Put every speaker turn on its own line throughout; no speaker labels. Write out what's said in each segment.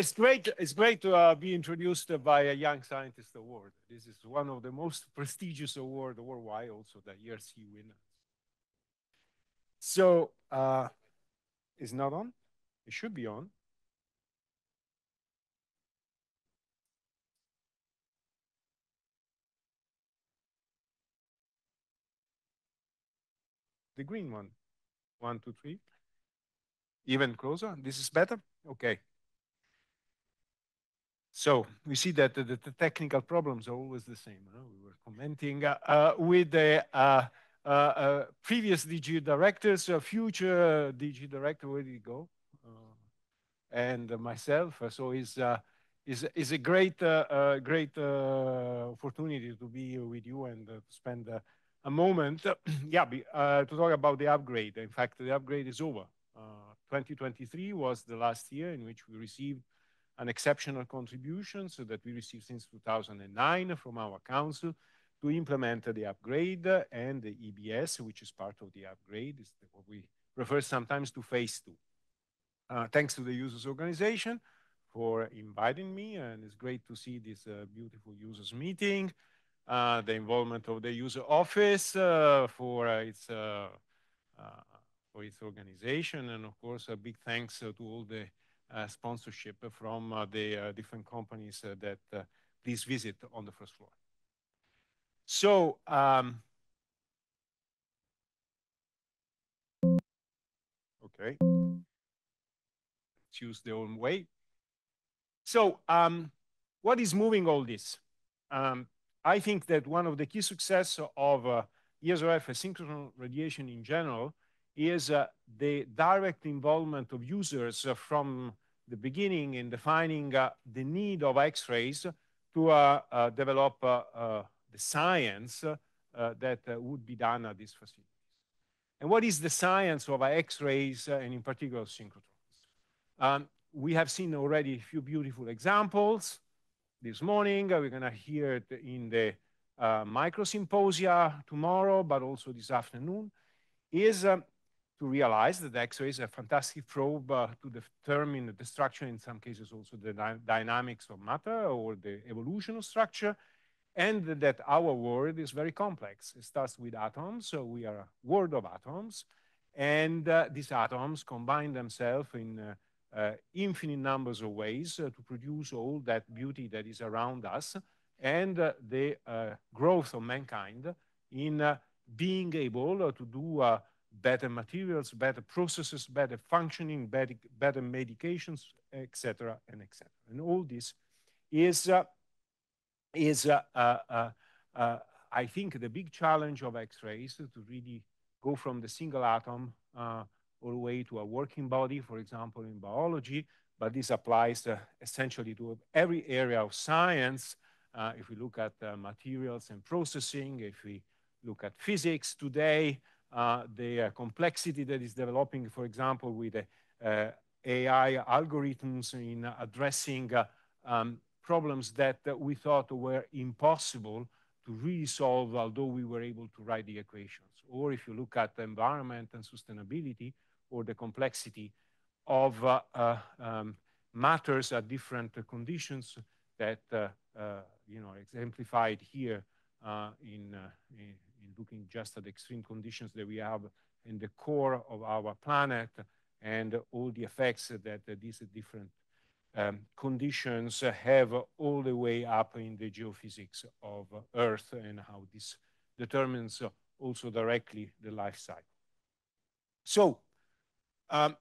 It's great. It's great to uh, be introduced by a Young Scientist Award. This is one of the most prestigious awards worldwide, also the ERC winner. So, uh, it's not on. It should be on. The green one. One, two, three. Even closer. This is better. Okay. So we see that the, the, technical problems are always the same. Huh? We were commenting uh, uh, with the uh, uh, uh previous DG directors, uh, future DG director, where did he go? and myself. So it's, is is a great great opportunity to be with you and to spend a moment. yeah, be, to talk about the upgrade. In fact, the upgrade is over. 2023 was the last year in which we received an exceptional contribution so that we received since 2009 from our council to implement the upgrade and the EBS, which is part of the upgrade, is what we refer sometimes to phase two. Uh, thanks to the users organization for inviting me, and it's great to see this uh, beautiful users meeting. Uh, the involvement of the user office uh, for uh, its uh, for its organization, and of course a big thanks to all the sponsorship from uh, the uh, different companies that please visit on the first floor. So, um, okay, choose the own way. So, um, what is moving all this? Um, I think that one of the key success of uh, ESRF asynchronous radiation in general is uh, the direct involvement of users uh, from the beginning in defining uh, the need of X-rays to uh, uh, develop the science that would be done at these facilities. And what is the science of X-rays and in particular synchrotrons? Um, we have seen already a few beautiful examples this morning. we're going to hear it in the uh, micro symposia tomorrow, but also this afternoon, is um, to realize that X-ray is a fantastic probe uh, to determine the structure, in some cases also the dy dynamics of matter or the evolution of structure, and that our world is very complex. It starts with atoms, so we are a world of atoms, and uh, these atoms combine themselves in uh, uh infinite numbers of ways uh, to produce all that beauty that is around us, and uh, the growth of mankind in being able to do better materials, better processes, better functioning, better, better medications, etc., and etc. And all this is uh, is uh, uh, uh, uh I think the big challenge of X-rays to really go from the single atom uh, all the way to a working body, for example, in biology. But this applies essentially to every area of science. if we look at materials and processing, if we look at physics today, the uh, complexity that is developing, for example, with uh, AI algorithms in addressing um, problems that we thought were impossible to really solve, although we were able to write the equations. Or if you look at the environment and sustainability or the complexity of uh, uh, um, matters at different uh, conditions that, you know, exemplified here in, in looking just at the extreme conditions that we have in the core of our planet and all the effects that these different um, conditions have all the way up in the geophysics of Earth and how this determines also directly the life cycle. So um,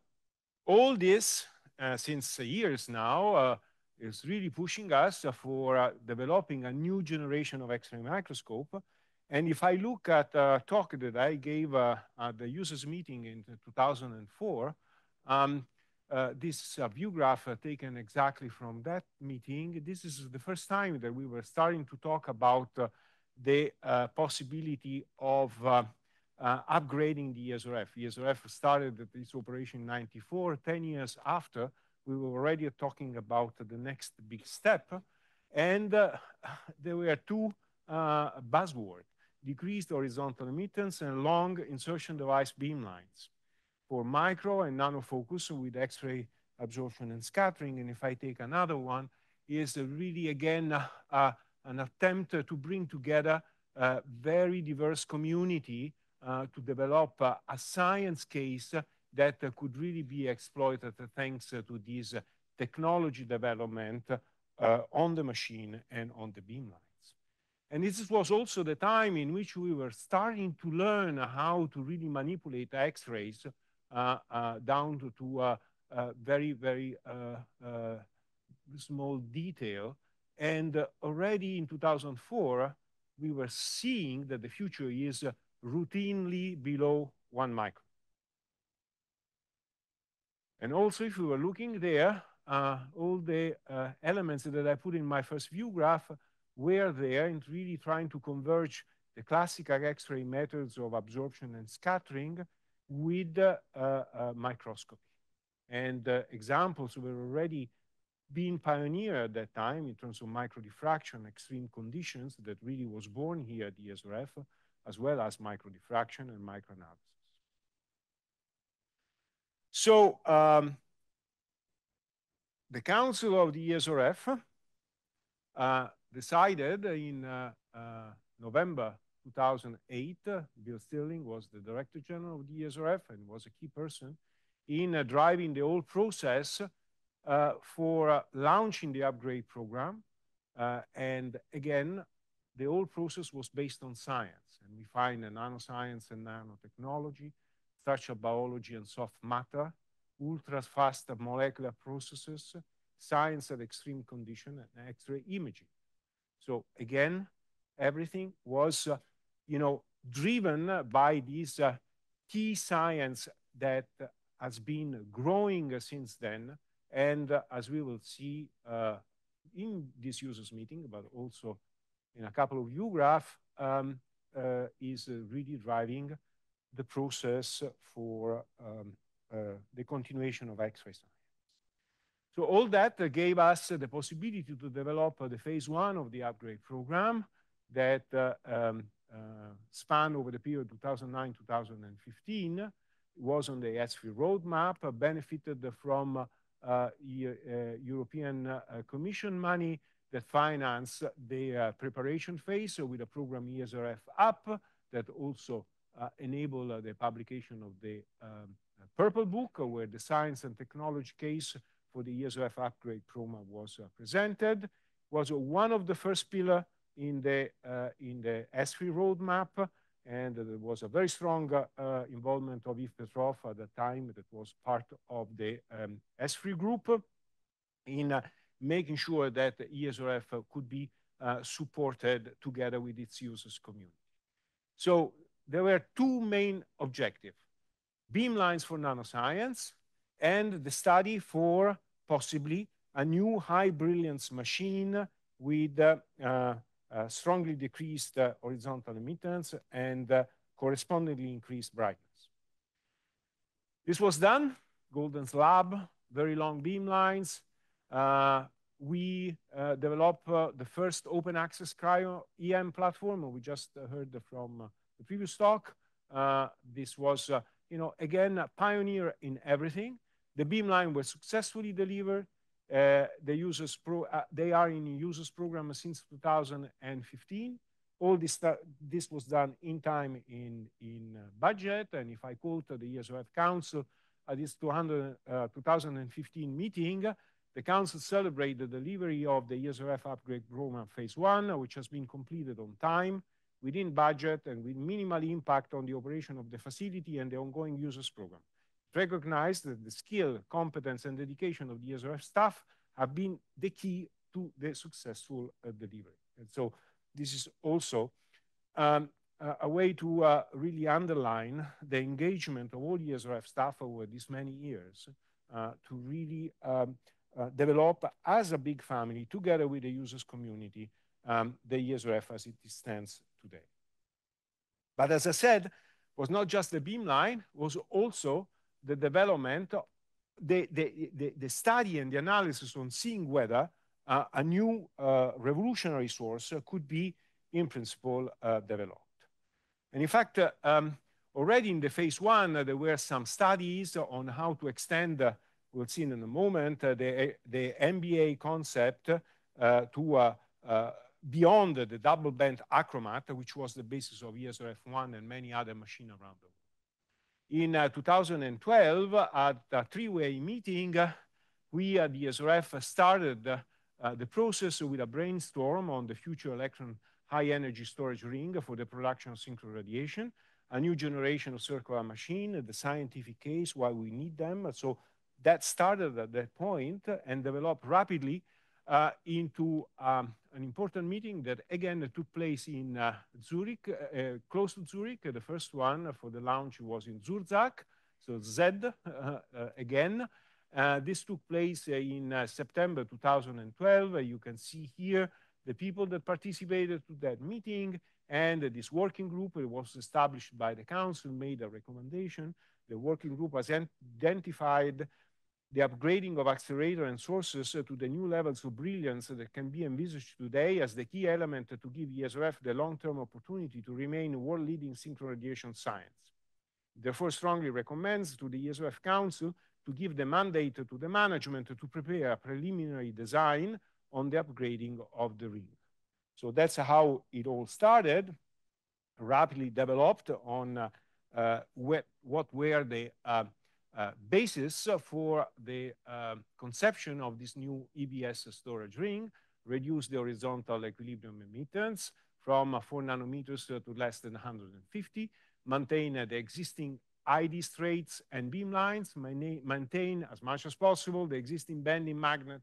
all this, uh, since years now, uh, is really pushing us for uh, developing a new generation of X-ray microscope and if I look at a talk that I gave uh, at the users meeting in 2004, um, uh, this uh, view graph uh, taken exactly from that meeting. This is the first time that we were starting to talk about uh, the uh, possibility of upgrading the ESRF. ESRF started its operation in 94, 10 years after, we were already talking about the next big step. And there were two buzzwords decreased horizontal emittance, and long insertion device beamlines. For micro and nano focus with X-ray absorption and scattering. And if I take another one, is really again uh, an attempt to bring together a very diverse community uh, to develop uh, a science case that could really be exploited thanks to this technology development on the machine and on the beamlines. And this was also the time in which we were starting to learn how to really manipulate X-rays uh, uh, down to, to uh, very, very small detail. And already in 2004, we were seeing that the future is routinely below one micron. And also, if we were looking there, uh, all the uh, elements that I put in my first view graph were there and really trying to converge the classical X-ray methods of absorption and scattering with uh, microscopy. And uh, examples were already being pioneer at that time in terms of microdiffraction, extreme conditions that really was born here at the ESRF, as well as microdiffraction and microanalysis. So um, the Council of the ESRF uh, decided in uh, uh, November 2008, Bill Stirling was the Director General of the ESRF and was a key person in driving the whole process for launching the upgrade program. and again, the whole process was based on science. And we find nanoscience and nanotechnology, structural biology and soft matter, ultra fast molecular processes, science at extreme condition, and X-ray imaging. So again, everything was, uh, you know, driven by this uh, key science that has been growing since then. And uh, as we will see uh, in this users meeting, but also in a couple of view graph, um, uh, is really driving the process for um, the continuation of X-ray science. So all that uh, gave us uh, the possibility to develop uh, the phase one of the upgrade program that uh, um, uh, spanned over the period 2009-2015, was on the ESFRI roadmap, benefited from uh, European Commission money that financed the preparation phase with a program ESRF up that also enabled the publication of the um, Purple Book, where the science and technology case for the ESRF upgrade program was uh, presented, was one of the first pillar in the, uh, in the ESFRI roadmap. And there was a very strong uh, involvement of Yves Petroff at the time that was part of the um, ESFRI group in making sure that ESRF could be uh, supported together with its users community. So there were two main objectives, beamlines for nanoscience and the study for possibly a new high brilliance machine with uh, uh, strongly decreased uh, horizontal emittance and uh, correspondingly increased brightness. This was done, Golden's lab, very long beam lines. Uh, we developed the first open access cryo EM platform. We just heard from the previous talk. this was, you know, again, a pioneer in everything. The beamline was successfully delivered. Uh, the users pro, uh, they are in users program since 2015. All this, this was done in time in, in uh, budget. And if I quote the ESRF Council at this 200, uh, 2015 meeting, the Council celebrated the delivery of the ESRF upgrade program phase one, which has been completed on time, within budget, and with minimal impact on the operation of the facility and the ongoing users program recognized that the skill, competence, and dedication of the ESRF staff have been the key to the successful uh, delivery. And so this is also um, a way to uh, really underline the engagement of all ESRF staff over these many years uh, to really um, uh, develop as a big family together with the users community um, the ESRF as it stands today. But as I said, was not just the beamline, was also the development, the, the, the, the study and the analysis on seeing whether uh, a new uh, revolutionary source could be, in principle, uh, developed. And in fact, uh, um, already in the phase one, there were some studies on how to extend we'll see in a moment, the, the MBA concept to beyond the double bend achromat, which was the basis of ESRF1 and many other machines around the world. In uh, 2012, at a three-way meeting, we at the SRF started uh, the process with a brainstorm on the future electron high energy storage ring for the production of synchro radiation, a new generation of circular machine, the scientific case, why we need them. So that started at that point and developed rapidly uh, into um, an important meeting that again took place in uh, Zurich, uh, close to Zurich. the first one for the launch was in Zurzach, so Z again. this took place in September 2012. you can see here the people that participated to that meeting and this working group was established by the council made a recommendation the working group has identified the upgrading of accelerator and sources to the new levels of brilliance that can be envisaged today as the key element to give ESRF the long-term opportunity to remain world-leading synchrotron radiation science. Therefore, strongly recommends to the ESRF Council to give the mandate to the management to prepare a preliminary design on the upgrading of the ring. So that's how it all started, rapidly developed on uh, uh, what, what were the uh, basis for the uh, conception of this new EBS storage ring, reduce the horizontal equilibrium emittance from 4 nanometers to less than 150, maintain the existing ID straits and beam lines, maintain as much as possible the existing bending magnet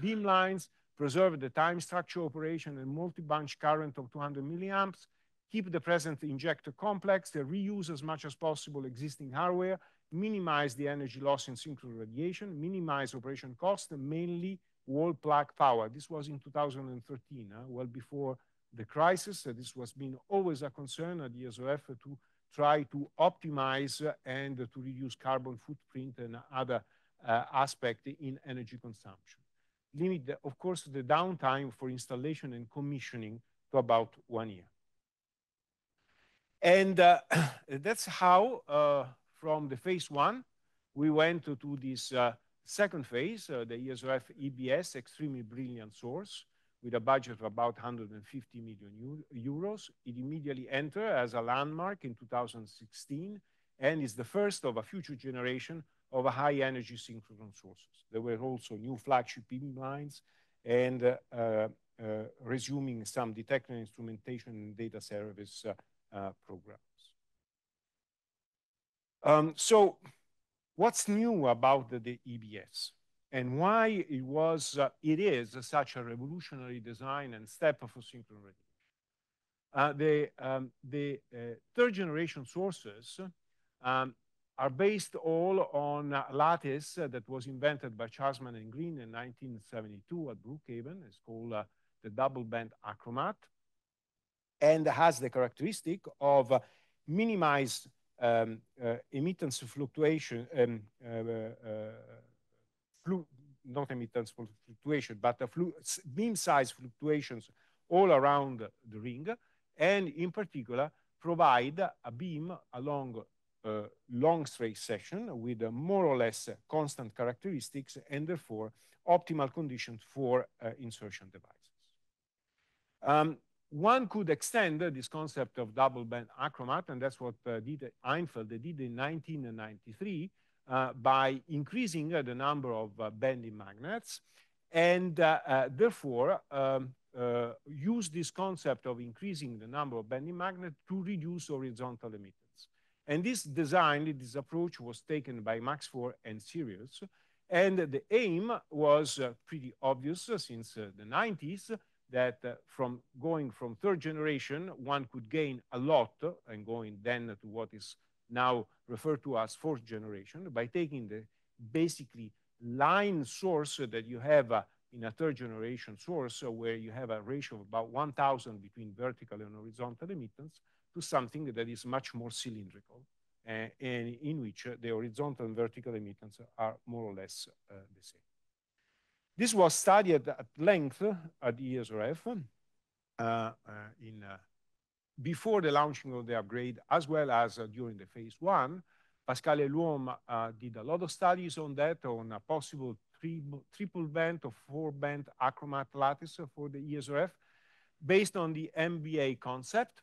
beam lines, preserve the time structure operation and multi-bunch current of 200 milliamps, keep the present injector complex, reuse as much as possible existing hardware, minimize the energy loss in synchrotron radiation, minimize operation cost, mainly wall plug power. This was in 2013, uh, well before the crisis. Uh, this was been always a concern at the ESRF to try to optimize and to reduce carbon footprint and other uh, aspects in energy consumption. Limit, the, of course, the downtime for installation and commissioning to about one year. And uh, that's how uh, from the phase one, we went to, to this uh, second phase, uh, the ESRF EBS, extremely brilliant source, with a budget of about 150 million euros. It immediately entered as a landmark in 2016 and is the first of a future generation of high energy synchrotron sources. There were also new flagship beam lines and uh, uh, resuming some detector instrumentation and data service uh, uh, programs. Um, so what's new about the, the, EBS and why it was, uh, it is such a revolutionary design and step for synchrotron radiation? Uh, the um, the uh, third generation sources um, are based all on a lattice that was invented by Chasman and Green in 1972 at Brookhaven. It's called uh, the double bend achromat and has the characteristic of uh, minimized um, uh, emittance fluctuation, um, uh, uh, flu not emittance fluctuation, but flu beam size fluctuations all around the ring, and in particular provide a beam along a long straight section with more or less constant characteristics and therefore optimal conditions for uh, insertion devices. Um, one could extend this concept of double bend achromat, and that's what uh, did Einfeld did in 1993 uh, by increasing uh, the number of uh, bending magnets, and uh, uh, therefore um, use this concept of increasing the number of bending magnets to reduce horizontal emittance. And this design, this approach was taken by Max IV and Sirius, and the aim was pretty obvious since the 90s that uh, from going from third generation, one could gain a lot and going then to what is now referred to as fourth generation by taking the basically line source that you have uh, in a third generation source uh, where you have a ratio of about 1000 between vertical and horizontal emittance to something that is much more cylindrical uh, and in which uh, the horizontal and vertical emittance are more or less uh, the same. This was studied at length at the ESRF uh, uh, in, uh, before the launching of the upgrade, as well as uh, during the phase one. Pascal uh, did a lot of studies on that, on a possible tri triple bend or four bend achromat lattice for the ESRF based on the MBA concept.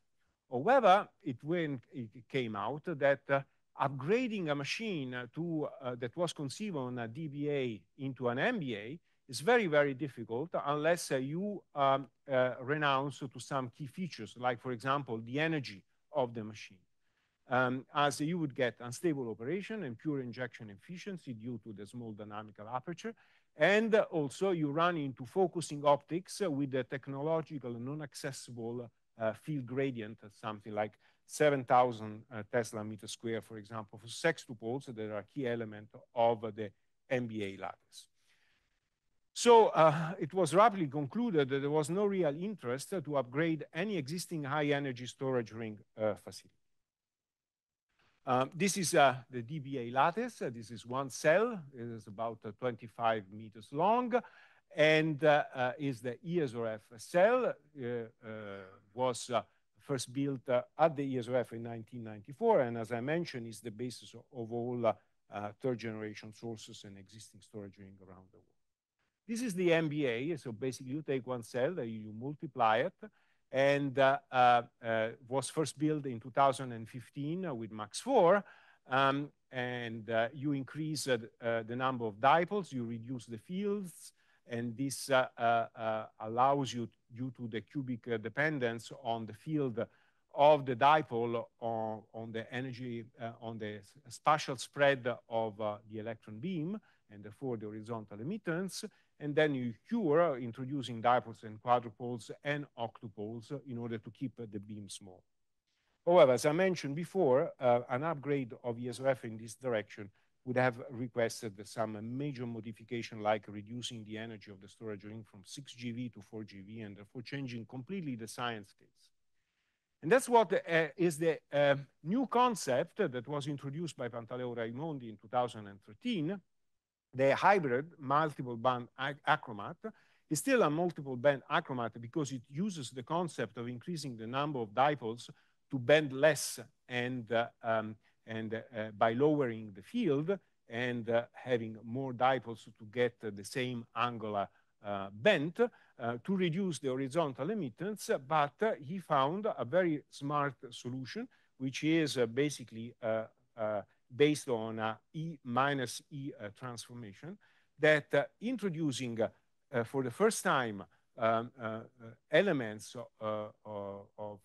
However, it, went, it came out that uh, upgrading a machine to, uh, that was conceived on a DBA into an MBA is very, very difficult unless uh, you um, uh, renounce to some key features, like, for example, the energy of the machine. Um, as you would get unstable operation and pure injection efficiency due to the small dynamical aperture. And also you run into focusing optics with the technological non-accessible uh, field gradient, something like 7,000 uh, Tesla meter square, for example, for sextupoles that are a key element of the MBA lattice. So uh, it was rapidly concluded that there was no real interest to upgrade any existing high energy storage ring uh, facility. Um, this is uh, the DBA lattice. Uh, this is one cell. It is about uh, 25 meters long and uh, is the ESRF cell. was first built at the ESRF in 1994. And as I mentioned, is the basis of, all third generation sources and existing storage ring around the world. This is the MBA. So basically you take one cell, you multiply it, and uh, uh, uh, was first built in 2015 with MAX 4. Um, and you increase the number of dipoles, you reduce the fields, and this allows you, due to the cubic dependence on the field of the dipole on, on the energy, uh, on the spatial spread of uh, the electron beam, and therefore the horizontal emittance, and then you cure introducing dipoles and quadrupoles and octupoles in order to keep the beam small. However, as I mentioned before, uh, an upgrade of ESRF in this direction would have requested some major modification like reducing the energy of the storage ring from 6 GV to 4 GV and therefore changing completely the science case. And that's what uh, is the uh, new concept that was introduced by Pantaleo Raimondi in 2013 the hybrid multiple bend achromat is still a multiple bend achromat because it uses the concept of increasing the number of dipoles to bend less and, uh, um, and uh, by lowering the field and uh, having more dipoles to get the same angular uh, bend uh, to reduce the horizontal emittance, but uh, he found a very smart solution, which is basically based on uh, E minus E uh, transformation that uh, introducing for the first time um, elements of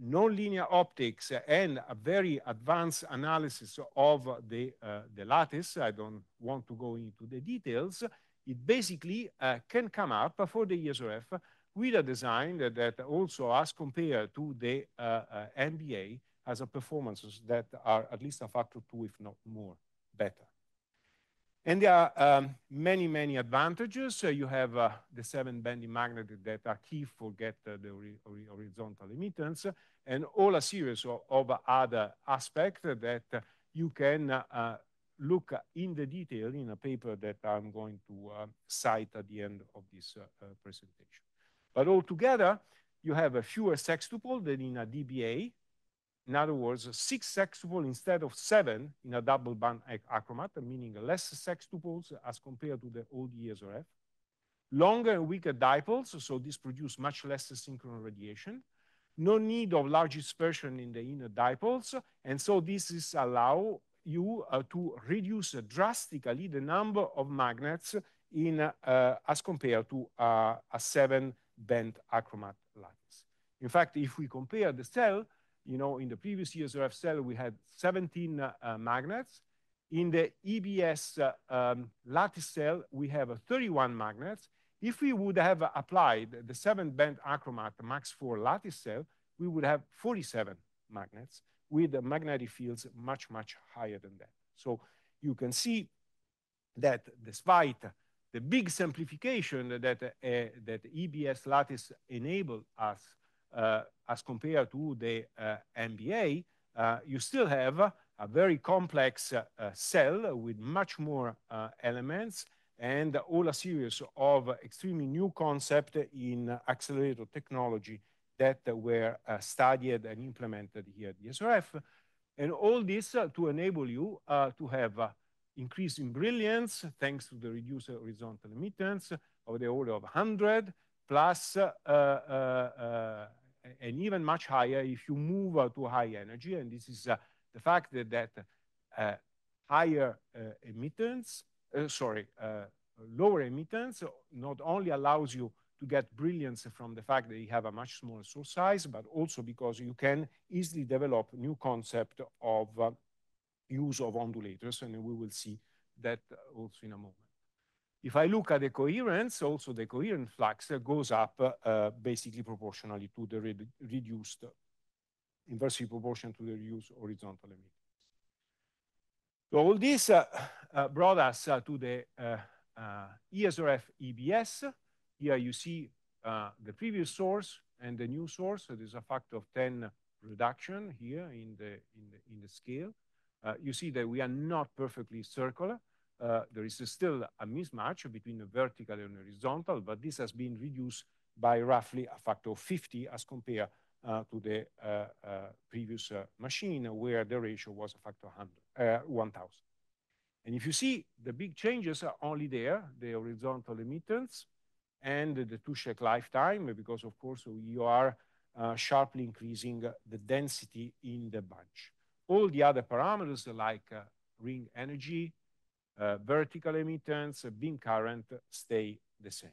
nonlinear optics and a very advanced analysis of the, the lattice, I don't want to go into the details, it basically can come up for the ESRF with a design that, that also as compared to the uh, uh, MBA has a performances that are at least a factor two, if not more, better. And there are um, many, many advantages. So you have uh, the seven bending magnets that are key for get uh, the horizontal emittance and all a series of, other aspects that uh, you can uh, look in the detail in a paper that I'm going to uh, cite at the end of this uh, presentation. But altogether, you have a fewer sextupole than in a DBA, in other words, six sextupole instead of seven in a double bend achromat, meaning less sextupoles as compared to the old ESRF. Longer and weaker dipoles, so this produces much less synchrotron radiation. No need of large dispersion in the inner dipoles, and so this is allow you uh, to reduce drastically the number of magnets in uh, as compared to uh, a seven bend achromat lattice. In fact, if we compare the cell, you know, in the previous ESRF cell, we had 17 uh, uh, magnets. In the EBS uh, um, lattice cell, we have 31 magnets. If we would have applied the seven bend achromat max 4 lattice cell, we would have 47 magnets with the magnetic fields much, much higher than that. So you can see that despite the big simplification that, uh, that EBS lattice enabled us Uh, as compared to the uh, MBA, uh, you still have a very complex uh, cell with much more uh, elements and all a series of extremely new concepts in accelerator technology that were studied and implemented here at the SRF. And all this to enable you to have increase in brilliance thanks to the reduced horizontal emittance of the order of 100 plus uh, uh, uh, and even much higher if you move to high energy. And this is the fact that, that higher emittance, sorry, lower emittance not only allows you to get brilliance from the fact that you have a much smaller source size, but also because you can easily develop new concept of uh, use of ondulators, and we will see that also in a moment. If I look at the coherence, also the coherent flux goes up uh, basically proportionally to the re reduced, inversely proportional to the reduced horizontal emittance. So all this uh, uh, brought us uh, to the uh, uh, ESRF EBS. Here you see the previous source and the new source. So there's a factor of 10 reduction here in the, in the, in the scale. you see that we are not perfectly circular. Uh, there is still a mismatch between the vertical and horizontal, but this has been reduced by roughly a factor of 50 as compared uh, to the uh, previous machine where the ratio was a factor of 1,000. And if you see the big changes are only there, the horizontal emittance and the Touschek lifetime, because of course you are uh, sharply increasing the density in the bunch. All the other parameters like uh, ring energy, uh, vertical emittance, beam current stay the same.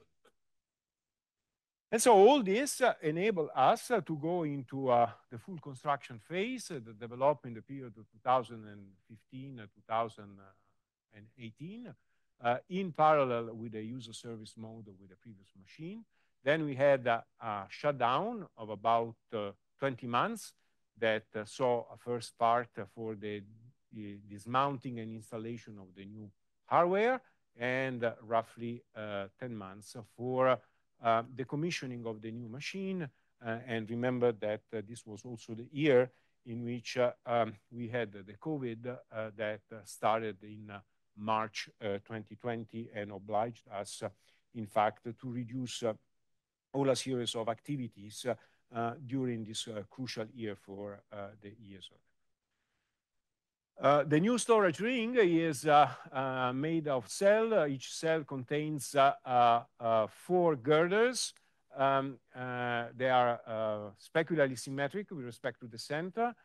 And so all this uh, enable us uh, to go into uh, the full construction phase, uh, the development in the period of 2015 uh, 2018, uh, in parallel with the user service mode with the previous machine. Then we had a shutdown of about 20 months that saw a first part for the dismounting and installation of the new hardware and uh, roughly uh, 10 months for uh, the commissioning of the new machine. Uh, and remember that uh, this was also the year in which uh, um, we had the COVID that started in March 2020 and obliged us, in fact, to reduce all a series of activities during this crucial year for the ESR. Uh, the new storage ring is uh, uh, made of cell. Each cell contains uh, uh, four girders. Um, they are specularly symmetric with respect to the center.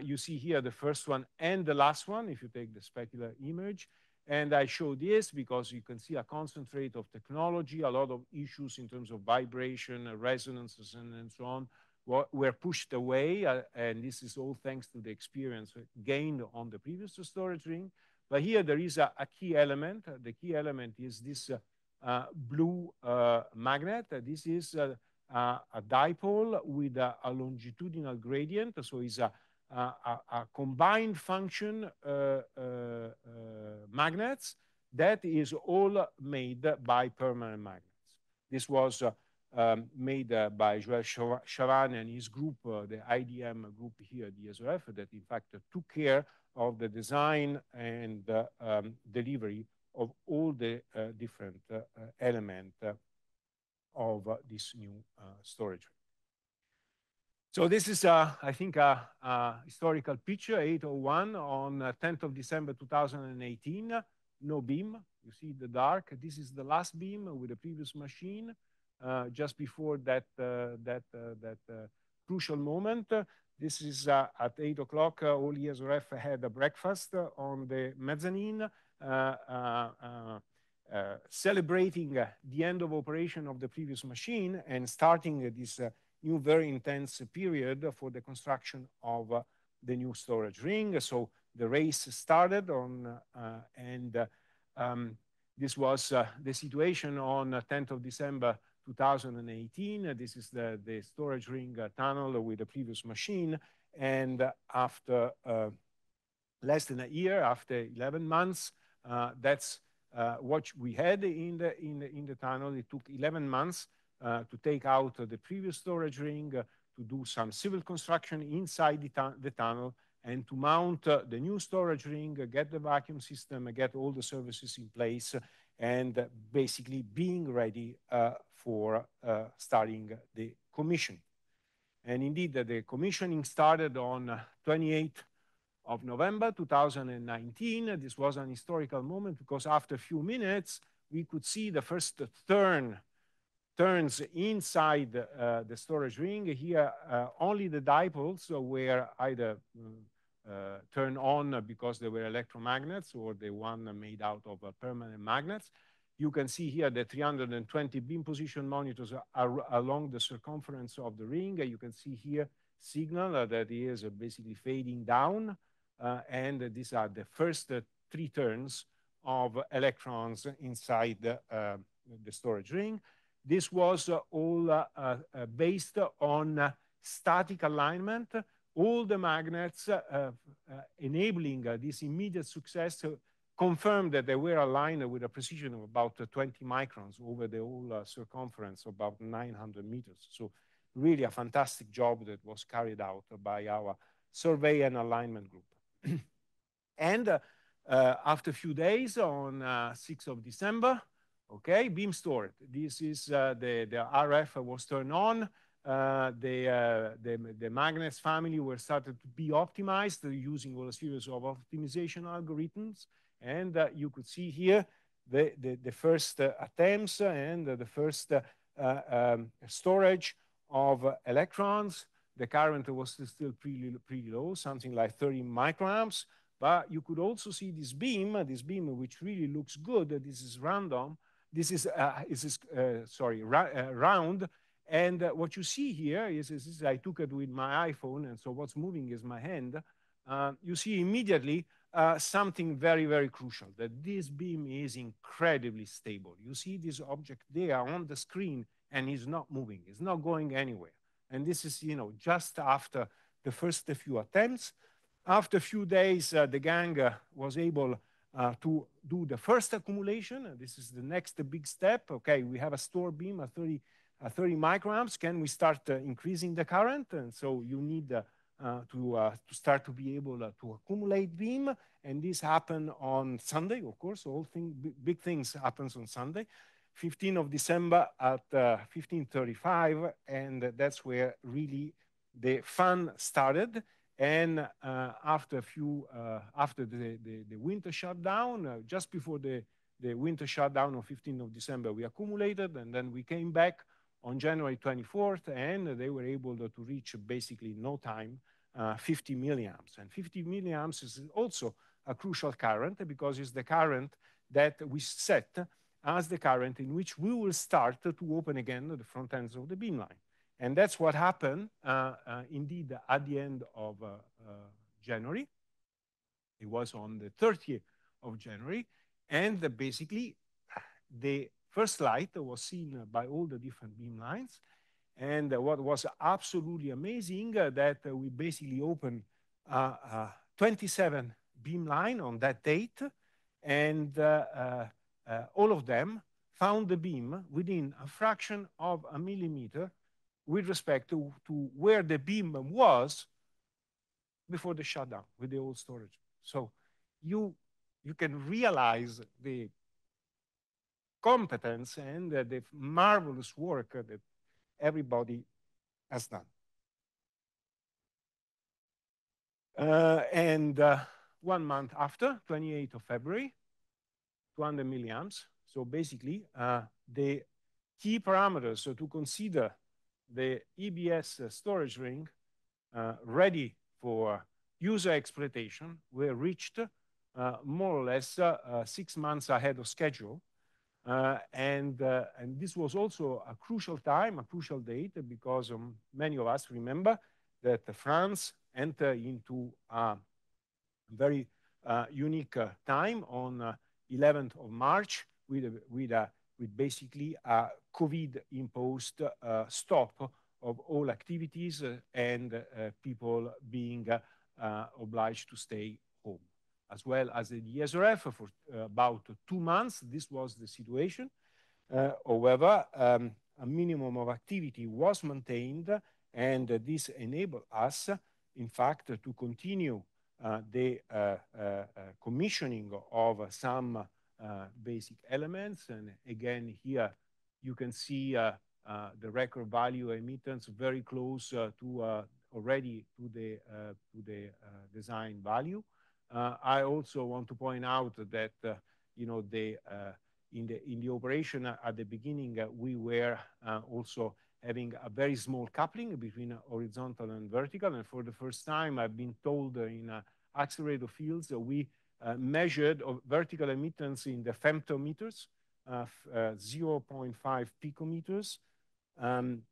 you see here the first one and the last one, if you take the specular image. And I show this because you can see a concentrate of technology, a lot of issues in terms of vibration, resonances, and, and so on were pushed away, uh, and this is all thanks to the experience gained on the previous storage ring. But here there is a, a key element. The key element is this uh, uh, blue uh, magnet. This is uh, a dipole with a, a, longitudinal gradient. So it's a, a combined function magnets that is all made by permanent magnets. This was um, made uh, by Joel Chavanne and his group, uh, the IDM group here at ESRF, that in fact uh, took care of the design and uh, um, delivery of all the uh, different uh, elements of this new storage. So this is, I think, a, a, historical picture, 801 on 10th of December 2018. No beam, you see the dark. This is the last beam with the previous machine. Uh, just before that, uh, that, uh, that crucial moment. This is at 8 o'clock, all ESRF had a breakfast on the mezzanine, celebrating the end of operation of the previous machine and starting this new very intense period for the construction of uh, the new storage ring. So the race started on, uh, and uh, um, this was the situation on 10th of December 2018. This is the, the storage ring uh, tunnel with the previous machine. And after uh, less than a year, after 11 months, uh, that's what we had in the, in, the, in the tunnel. It took 11 months to take out the previous storage ring, to do some civil construction inside the, the tunnel, and to mount uh, the new storage ring, uh, get the vacuum system, uh, get all the services in place, and basically being ready for uh, starting the commission. And indeed, the commissioning started on 28th of November 2019. This was an historical moment because after a few minutes, we could see the first turn turns inside uh, the storage ring. Here, uh, only the dipoles were either uh, turned on because they were electromagnets or the one made out of permanent magnets. You can see here the 320 beam position monitors are along the circumference of the ring. You can see here signal that is basically fading down. Uh, and these are the first uh, three turns of electrons inside uh, the storage ring. This was all based on static alignment. All the magnets enabling this immediate success confirmed that they were aligned with a precision of about 20 microns over the whole circumference, about 900 meters. So really a fantastic job that was carried out by our survey and alignment group. and uh, uh, after a few days, on uh, 6th of December, okay, beam stored. This is uh, the, the RF was turned on. Uh, the, uh, the, the magnets family were started to be optimized using all a series of optimization algorithms. And you could see here the, the, the first attempts and the first um, storage of electrons. The current was still pretty, pretty low, something like 30 microamps. But you could also see this beam, this beam which really looks good. This is random. This is, uh, is uh, sorry, ra uh, round. And uh, what you see here is, is, is, I took it with my iPhone, and so what's moving is my hand. Uh, you see immediately uh, something very, very crucial, that this beam is incredibly stable. You see this object there on the screen, and it's not moving. It's not going anywhere. And this is, you know, just after the first few attempts. After a few days, uh, the gang uh, was able uh, to do the first accumulation. this is the next big step. Okay, we have a store beam a 30, 30 microamps. Can we start uh, increasing the current? And so you need uh, uh, to, to start to be able to accumulate beam. And this happened on Sunday, of course. All thing, big things happens on Sunday. 15 of December at 1535, and that's where really the fun started. And uh, after a few, uh, after the, the, the, winter shutdown, uh, just before the, the winter shutdown on 15th of December, we accumulated and then we came back on January 24th and they were able to reach basically no time uh, 50 milliamps. And 50 milliamps is also a crucial current because it's the current that we set as the current in which we will start to open again the front ends of the beamline. And that's what happened uh, uh, indeed at the end of uh, January. It was on the 30th of January. And basically, the first light was seen by all the different beam lines. And what was absolutely amazing uh, that uh, we basically opened uh, 27 beam line on that date. And all of them found the beam within a fraction of a millimeter with respect to, to where the beam was before the shutdown with the old storage. So you, you can realize the competence and the marvelous work that everybody has done. Uh, and uh, one month after, 28th of February, 200 milliamps. So basically, uh, the key parameters so to consider the EBS storage ring uh, ready for user exploitation were reached uh, more or less uh, six months ahead of schedule. Uh, and, and this was also a crucial time, a crucial date, because um, many of us remember that France entered into a very unique time on 11th of March with, a, with, a, with basically a COVID-imposed uh, stop of all activities uh, and uh, people being uh, obliged to stay. As well as the ESRF for uh, about two months, this was the situation. Uh, however, um, a minimum of activity was maintained and this enabled us, in fact, to continue uh, the uh, uh, uh commissioning of some basic elements. And again, here you can see the record value emittance very close to already to the, to the design value. Uh, I also want to point out that, uh, you know, the, uh, in the, in the operation at the beginning, we were also having a very small coupling between horizontal and vertical. And for the first time, I've been told in accelerator fields we measured vertical emittance in the femtometers of 0.5 picometers. Um,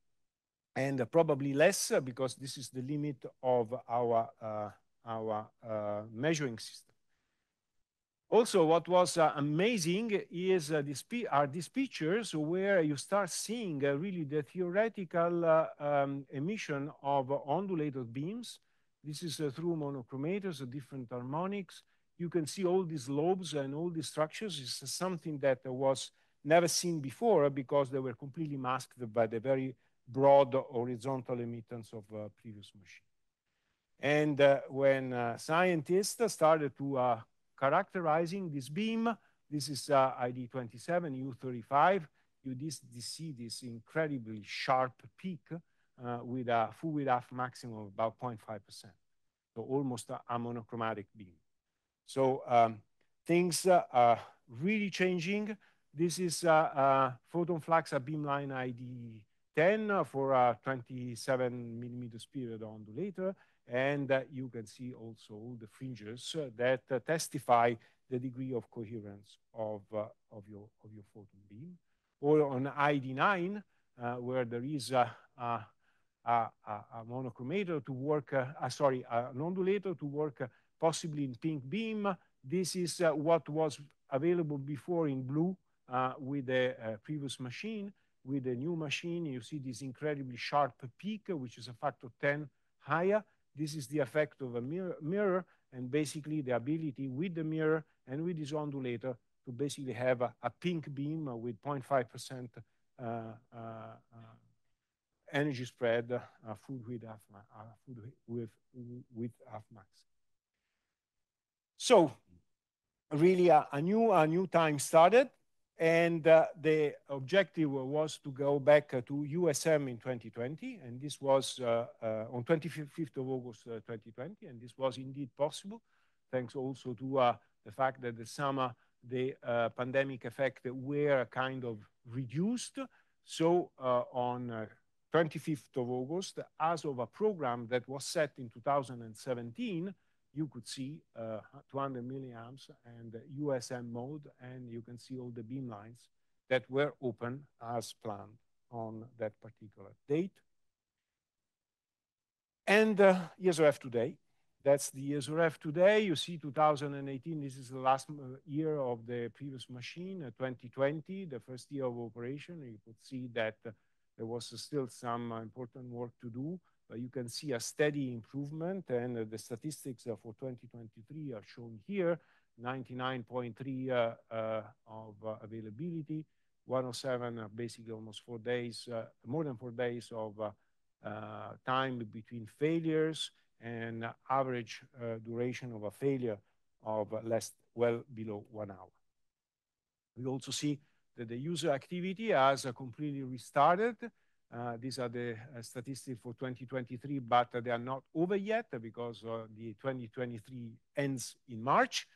and probably less because this is the limit of our, uh, our uh, measuring system. Also, what was uh, amazing is uh, this are these pictures where you start seeing really the theoretical um, emission of undulator beams. This is through monochromators, different harmonics. You can see all these lobes and all these structures. It's something that was never seen before because they were completely masked by the very broad horizontal emittance of uh, previous machine. And when scientists started to characterizing this beam. This is uh, ID27, U35. You see this incredibly sharp peak uh, with a full width F maximum of about 0.5%. So almost a, a, monochromatic beam. So um, things uh, are really changing. This is uh, uh, photon flux at beamline ID 10 for a 27 millimeters period undulator. And uh, you can see also the fringes uh, that uh, testify the degree of coherence of, of, your, of your photon beam. Or on ID9, where there is a, a, a, a monochromator to work, uh, sorry, an undulator to work uh, possibly in pink beam. This is uh, what was available before in blue with the previous machine. With the new machine, you see this incredibly sharp peak, which is a factor 10 higher. This is the effect of a mirror, mirror and basically the ability with the mirror and with this undulator to basically have a, a pink beam with 0.5% uh, uh, uh, energy spread, uh, full width half, uh, full width, with half max. So really a, a, new, a new time started. And uh, the objective was to go back uh, to USM in 2020, and this was uh, uh on 25th of August 2020, uh, and this was indeed possible, thanks also to uh, the fact that the summer, the pandemic effect were kind of reduced. So on 25th of August, as of a program that was set in 2017, you could see uh, 200 milliamps and USM mode, and you can see all the beam lines that were open as planned on that particular date. And uh, ESRF today, that's the ESRF today. You see 2018, this is the last uh, year of the previous machine, uh, 2020, the first year of operation. You could see that uh, there was still some uh, important work to do you can see a steady improvement, and uh, the statistics uh, for 2023 are shown here, 99.3 uh, of availability, 107, basically almost four days, more than four days of time between failures, and average duration of a failure of less, well below one hour. We also see that the user activity has completely restarted, uh, these are the uh, statistics for 2023, but they are not over yet because uh, the 2023 ends in March.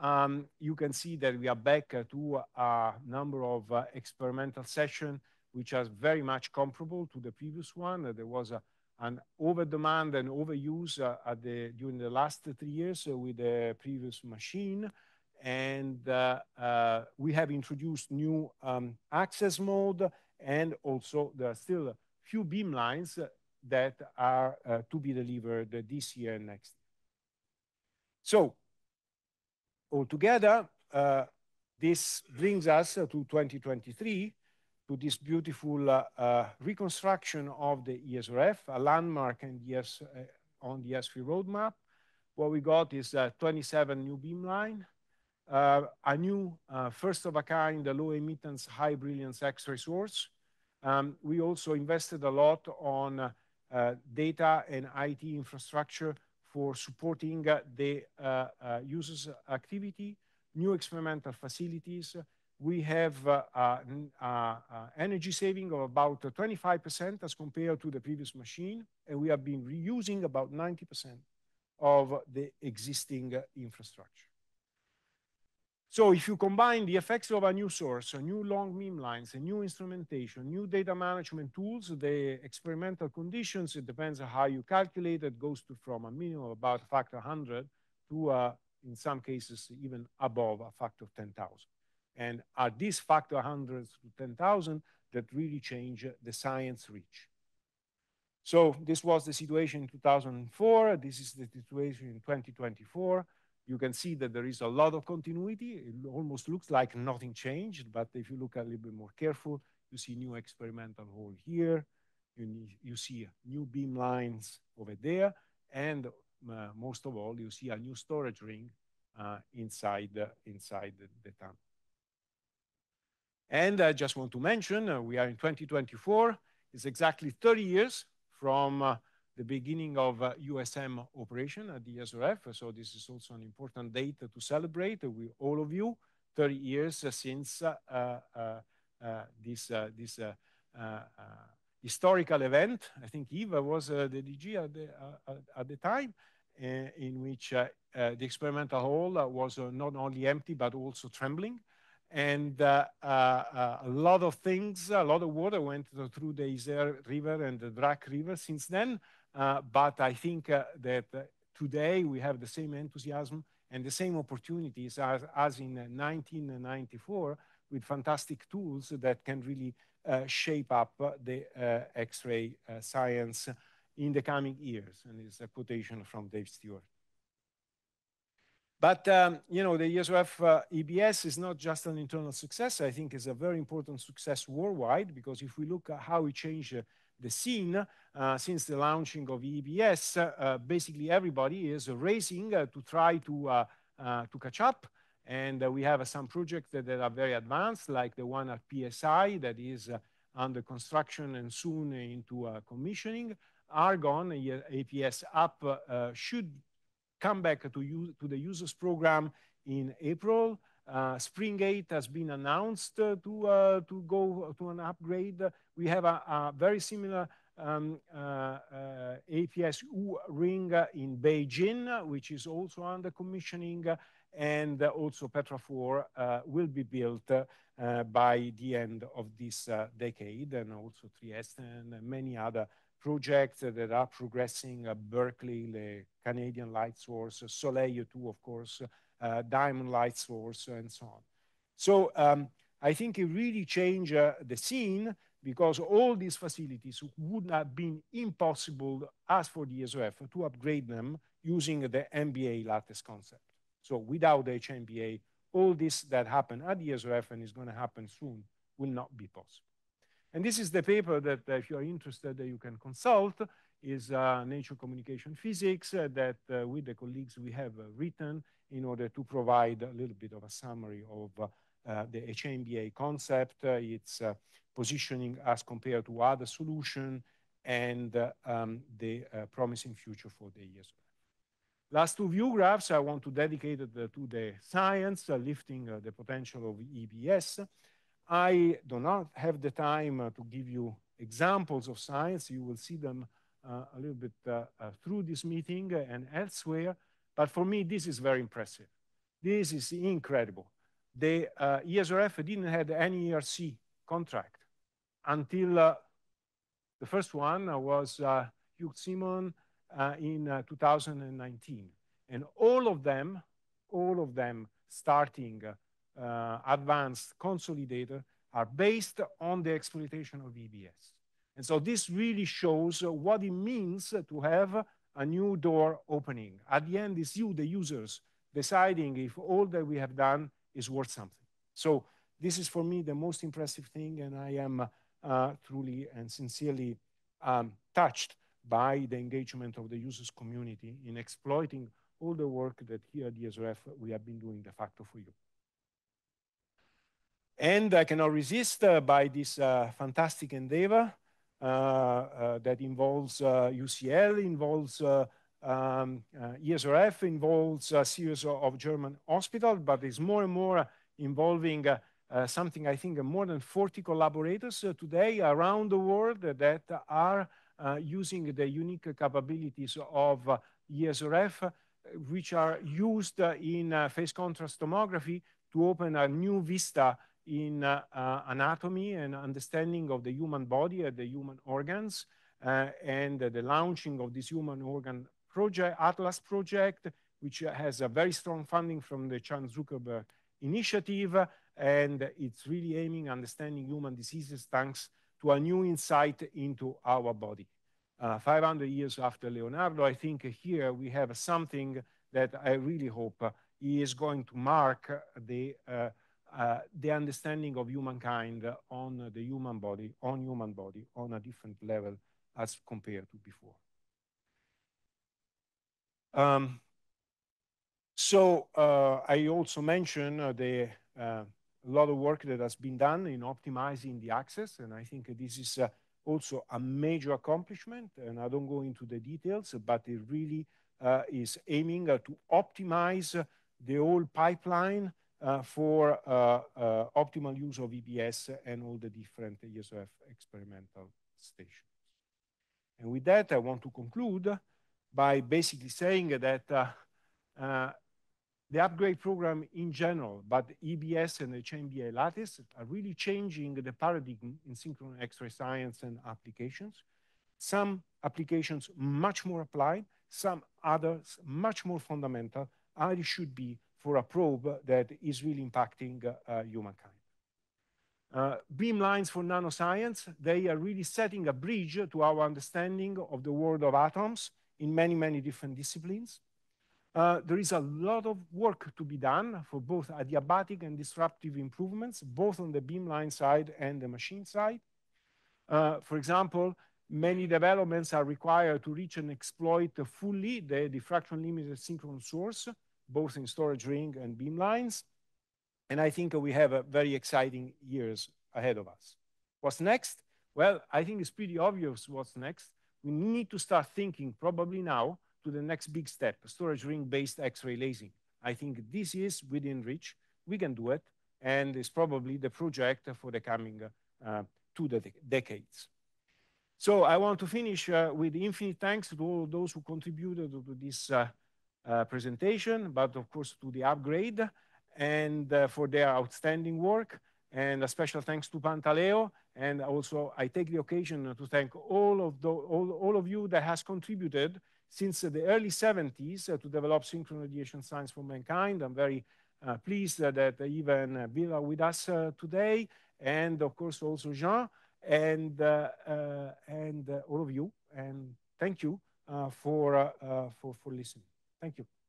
Um, you can see that we are back to a number of experimental sessions, which are very much comparable to the previous one. There was a, an over demand and overuse uh, at the, during the last three years uh, with the previous machine. And uh, we have introduced new um, access mode and also there are still a few beam lines that are uh, to be delivered this year and next. So altogether, uh, this brings us to 2023 to this beautiful uh, reconstruction of the ESRF, a landmark in the ES, uh, on the ESFRI roadmap. What we got is uh, 27 new beam line, uh, a new uh, first of a kind low emittance, high brilliance X-ray source. Um, we also invested a lot on uh, uh, data and IT infrastructure for supporting uh, the users' activity, new experimental facilities, we have energy saving of about 25% as compared to the previous machine, and we have been reusing about 90% of the existing infrastructure. So if you combine the effects of a new source, a new long beam lines, a new instrumentation, new data management tools, the experimental conditions, it depends on how you calculate it, goes to from a minimum of about a factor 100 to, in some cases, even above a factor of 10,000. At this factor 100 to 10,000, that really change the science reach. So this was the situation in 2004. This is the situation in 2024. You can see that there is a lot of continuity. It almost looks like nothing changed, but if you look a little bit more careful, you see new experimental hole here. You see new beam lines over there. And uh, most of all, you see a new storage ring uh, inside uh, the tunnel. And I just want to mention, we are in 2024. It's exactly 30 years from the beginning of uh, USM operation at the ESRF. So, this is also an important date to celebrate with all of you. 30 years since uh, uh, this this historical event. I think Yves was the DG at the time, in which the experimental hole was not only empty, but also trembling. And a lot of things, a lot of water went through the Isère River and the Drac River since then. Uh, I think uh, that uh, today we have the same enthusiasm and the same opportunities as as in 1994 with fantastic tools that can really shape up the X-ray science in the coming years. And it's a quotation from Dave Stewart. But, um, you know, the ESRF EBS is not just an internal success. I think it's a very important success worldwide because if we look at how we change the scene uh, since the launching of EBS, uh, basically everybody is racing uh, to try to to catch up. And we have some projects that are very advanced, like the one at PSI that is under construction and soon into commissioning. Argonne, APS up, should come back to, to the users program in April. Uh, SPring-8 has been announced uh, to uh, to go to an upgrade. We have a very similar um, APS-U ring in Beijing, which is also under commissioning. And also Petra 4 will be built by the end of this decade. And also Trieste and many other projects that are progressing Berkeley, the Canadian Light Source, Soleil 2, of course, Uh, diamond Light Source, and so on. So um, I think it really changed uh, the scene because all these facilities would have been impossible as for the ESRF to upgrade them using the MBA lattice concept. So without the HMBA, all this that happened at the ESRF and is going to happen soon will not be possible. And this is the paper that uh, if you're interested, you can consult, is Nature Communication Physics that with the colleagues we have written in order to provide a little bit of a summary of uh, the HMBA concept, its uh, positioning as compared to other solutions, and uh, um, the promising future for the ESRF. Last two view graphs, I want to dedicate to the science, lifting the potential of EBS. I do not have the time to give you examples of science. You will see them a little bit through this meeting and elsewhere. But for me, this is very impressive. This is incredible. The uh, ESRF did not have any ERC contract until uh, the first one was uh, Hugh Simon in 2019. And All of them, all of them starting advanced consolidator are based on the exploitation of EBS. And so this really shows what it means to have a new door opening. At the end, it's you, the users, deciding if all that we have done is worth something. So this is for me the most impressive thing, and I am uh, truly and sincerely um, touched by the engagement of the users community in exploiting all the work that here at ESRF we have been doing de facto for you. And I cannot resist uh, by this uh, fantastic endeavor Uh, uh, that involves uh, UCL, involves um, ESRF, involves a series of German hospitals, but is more and more involving uh, something I think more than 40 collaborators uh, today around the world that are uh, using the unique capabilities of uh, ESRF, which are used in phase contrast tomography to open a new vista in anatomy and understanding of the human body and the human organs. and the launching of this human organ project, Atlas project, which has a very strong funding from the Chan Zuckerberg initiative, and it's really aiming understanding human diseases thanks to a new insight into our body. Uh, 500 years after Leonardo, I think here we have something that I really hope is going to mark the, uh, uh, the understanding of humankind on the human body, on human body, on a different level as compared to before. Um, so uh, I also mentioned uh, the uh, a lot of work that has been done in optimizing the access, and I think this is uh, also a major accomplishment. And I don't go into the details, but it really is aiming to optimize the whole pipeline for optimal use of EBS and all the different ESRF experimental stations. And with that, I want to conclude by basically saying that uh, uh, the upgrade program in general, but EBS and the HMBA lattice are really changing the paradigm in synchrotron X-ray science and applications. Some applications much more applied, some others much more fundamental, as it should be for a probe that is really impacting uh, humankind. Uh, beamlines for nanoscience, they are really setting a bridge to our understanding of the world of atoms in many, many different disciplines. Uh, there is a lot of work to be done for both adiabatic and disruptive improvements, both on the beamline side and the machine side. Uh, for example, many developments are required to reach and exploit fully the diffraction limited synchrotron source, both in storage ring and beamlines. And I think we have a very exciting years ahead of us. What's next? Well, I think it's pretty obvious what's next. We need to start thinking probably now to the next big step, storage ring-based X-ray lasing. I think this is within reach. We can do it, and it's probably the project for the coming uh, two de decades. So I want to finish uh, with infinite thanks to all those who contributed to this uh Uh, presentation, but of course to the upgrade and uh, for their outstanding work. And a special thanks to Pantaleo. And also I take the occasion to thank all of, the, all, all of you that has contributed since the early 70s uh, to develop synchrotron radiation science for mankind. I'm very uh, pleased that even Bill are with us uh, today, and of course also Jean, and, uh, and all of you. And thank you for, for, for listening. Thank you.